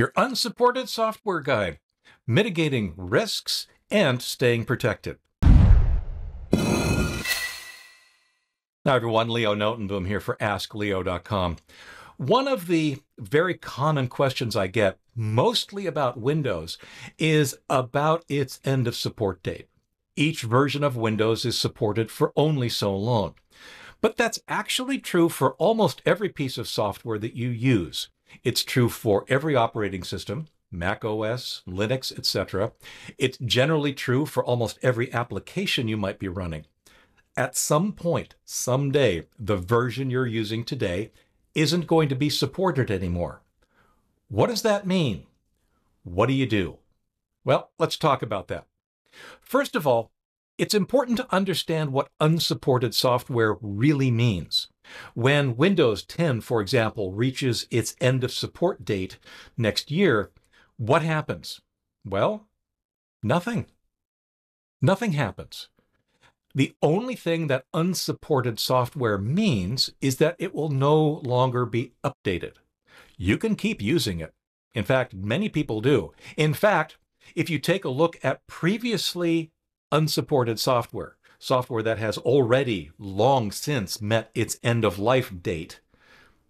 your unsupported software guide, mitigating risks and staying protected. Hi, everyone. Leo Notenboom here for AskLeo.com. One of the very common questions I get, mostly about Windows, is about its end of support date. Each version of Windows is supported for only so long. But that's actually true for almost every piece of software that you use. It's true for every operating system, Mac OS, Linux, etc. It's generally true for almost every application you might be running. At some point, someday, the version you're using today isn't going to be supported anymore. What does that mean? What do you do? Well, let's talk about that. First of all, it's important to understand what unsupported software really means. When Windows 10, for example, reaches its end of support date next year, what happens? Well, nothing. Nothing happens. The only thing that unsupported software means is that it will no longer be updated. You can keep using it. In fact, many people do. In fact, if you take a look at previously unsupported software, software that has already long since met its end of life date.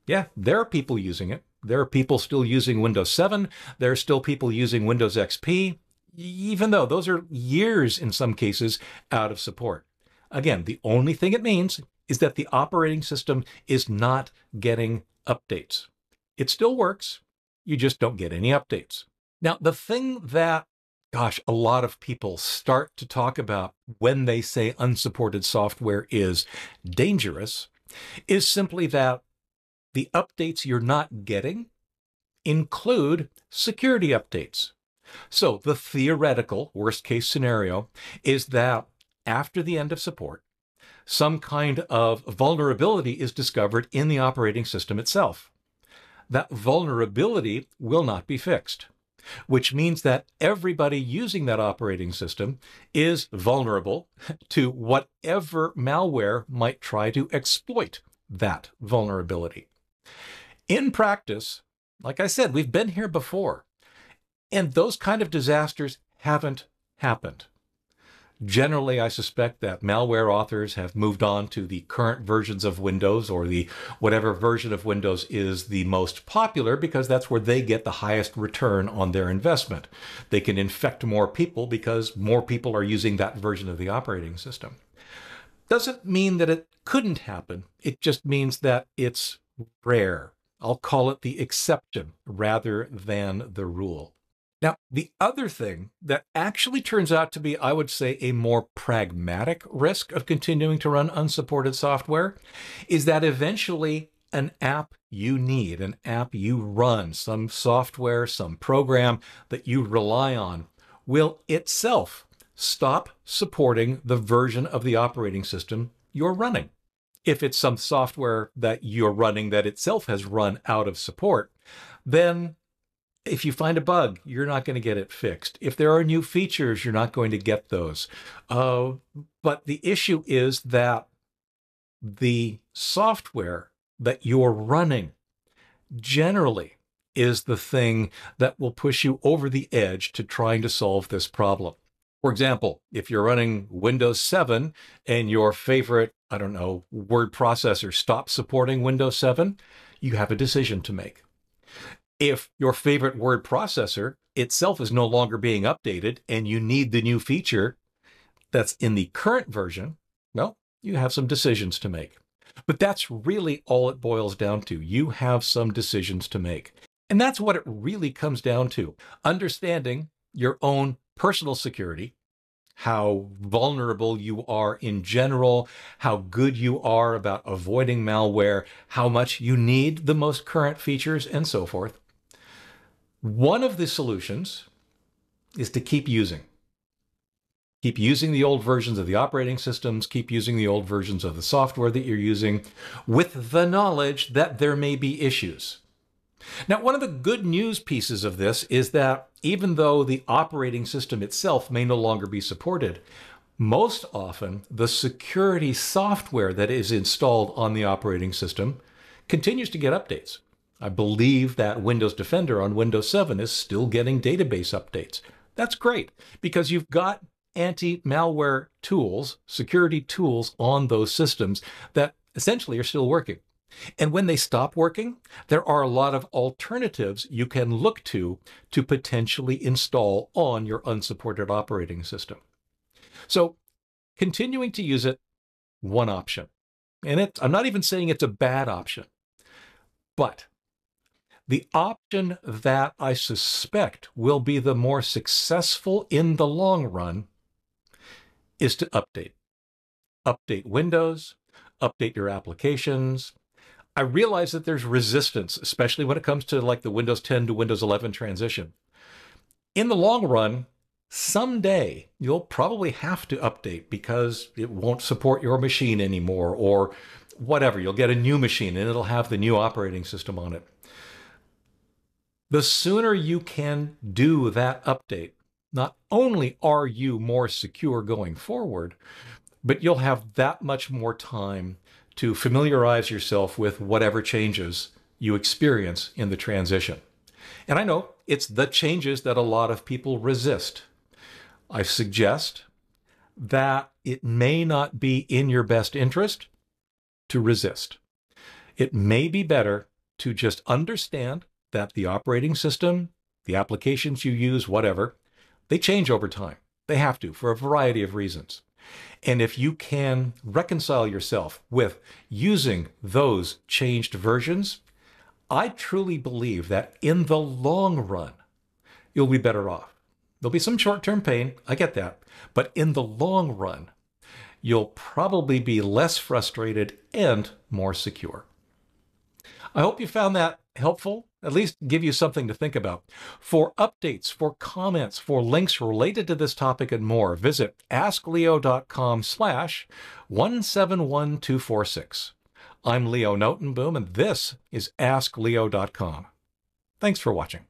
Yeah, there are people using it. There are people still using Windows 7. There are still people using Windows XP, even though those are years in some cases out of support. Again, the only thing it means is that the operating system is not getting updates. It still works, you just don't get any updates. Now, the thing that gosh, a lot of people start to talk about when they say unsupported software is dangerous is simply that the updates you're not getting include security updates. So the theoretical worst case scenario is that after the end of support, some kind of vulnerability is discovered in the operating system itself. That vulnerability will not be fixed which means that everybody using that operating system is vulnerable to whatever malware might try to exploit that vulnerability. In practice, like I said, we've been here before, and those kind of disasters haven't happened. Generally, I suspect that malware authors have moved on to the current versions of Windows or the whatever version of Windows is the most popular because that's where they get the highest return on their investment. They can infect more people because more people are using that version of the operating system. Doesn't mean that it couldn't happen. It just means that it's rare. I'll call it the exception rather than the rule. Now, the other thing that actually turns out to be, I would say, a more pragmatic risk of continuing to run unsupported software is that eventually an app you need, an app you run, some software, some program that you rely on, will itself stop supporting the version of the operating system you're running. If it's some software that you're running that itself has run out of support, then if you find a bug, you're not going to get it fixed. If there are new features, you're not going to get those. Uh, but the issue is that the software that you're running generally is the thing that will push you over the edge to trying to solve this problem. For example, if you're running Windows 7 and your favorite, I don't know, word processor stops supporting Windows 7, you have a decision to make if your favorite word processor itself is no longer being updated and you need the new feature that's in the current version, well, you have some decisions to make. But that's really all it boils down to. You have some decisions to make. And that's what it really comes down to understanding your own personal security, how vulnerable you are in general, how good you are about avoiding malware, how much you need the most current features, and so forth. One of the solutions is to keep using. Keep using the old versions of the operating systems, keep using the old versions of the software that you're using with the knowledge that there may be issues. Now, one of the good news pieces of this is that even though the operating system itself may no longer be supported, most often the security software that is installed on the operating system continues to get updates. I believe that Windows Defender on Windows 7 is still getting database updates. That's great because you've got anti malware tools, security tools on those systems that essentially are still working. And when they stop working, there are a lot of alternatives you can look to to potentially install on your unsupported operating system. So continuing to use it, one option. And it, I'm not even saying it's a bad option, but the option that I suspect will be the more successful in the long run is to update. Update Windows, update your applications. I realize that there's resistance, especially when it comes to like the Windows 10 to Windows 11 transition. In the long run, someday you'll probably have to update because it won't support your machine anymore or whatever. You'll get a new machine and it'll have the new operating system on it. The sooner you can do that update, not only are you more secure going forward, but you'll have that much more time to familiarize yourself with whatever changes you experience in the transition. And I know it's the changes that a lot of people resist. I suggest that it may not be in your best interest to resist. It may be better to just understand that the operating system, the applications you use, whatever, they change over time. They have to for a variety of reasons. And if you can reconcile yourself with using those changed versions, I truly believe that in the long run, you'll be better off. There'll be some short term pain, I get that. But in the long run, you'll probably be less frustrated and more secure. I hope you found that helpful, at least give you something to think about. For updates, for comments, for links related to this topic and more, visit askleo.com slash 171246. I'm Leo Notenboom, and this is AskLeo.com. Thanks for watching.